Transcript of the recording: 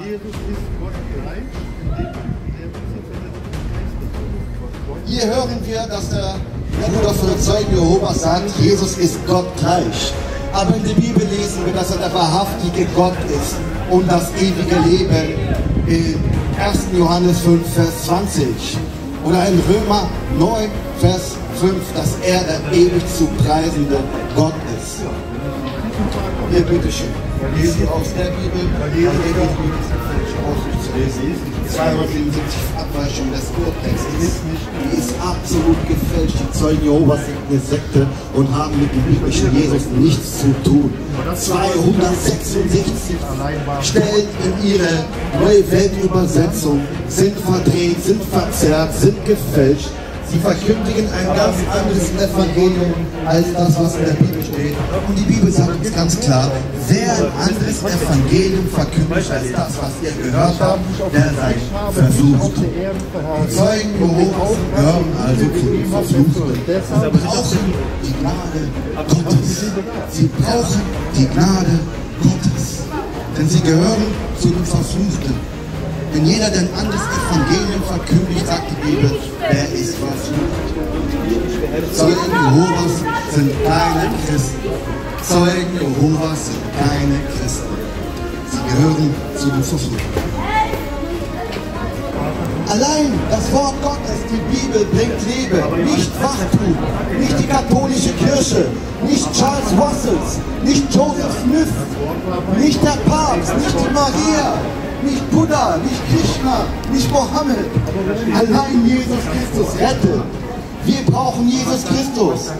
Jesus ist Gott gleich, der. Hier hören wir, dass der Bruder von den Zeugen Jehovas sagt, Jesus ist Gott gleich. Aber in der Bibel lesen wir, dass er der wahrhaftige Gott ist und das ewige Leben in 1. Johannes 5, Vers 20. Oder in Römer 9, Vers 5, dass er der ewig zu preisende Gott ist. Hier, bitteschön. Lesen Sie aus der Bibel, weil die Bibel ist falsch auszulesen. 274 Abweichungen des Urtextes. Die ist absolut gefälscht. Die Zeugen Jehovas sind eine Sekte und haben mit dem biblischen Jesus nichts zu tun. 266 Stellen in ihre neue Weltübersetzung sind verdreht, sind verzerrt, sind gefälscht. Sie verkündigen ein ganz anderes Evangelium als das, was in der Bibel steht. Und die Bibel sagt uns ganz klar, wer ein anderes Evangelium verkündigt als das, was ihr gehört habt, der sei versucht. Die Zeugen Jehovas gehören also zu den Verfluchten. Sie brauchen die Gnade Gottes. Sie brauchen die Gnade Gottes. Denn sie gehören zu den Verfluchten. Denn jeder, der ein anderes Evangelium verkündigt, sagt die Bibel, der ist verflucht. Zeugen Jehovas sind keine Christen. Zeugen Jehovas sind keine Christen. Sie gehören zu den Verfluchten. Allein das Wort Gottes, die Bibel, bringt Leben, nicht Wachtum, nicht die katholische Kirche, nicht Charles Russells, nicht Joseph Smith, nicht der Papst, nicht die Maria, nicht Buddha, nicht Krishna, nicht Mohammed. Allein Jesus Christus rettet. Wir brauchen Jesus Christus.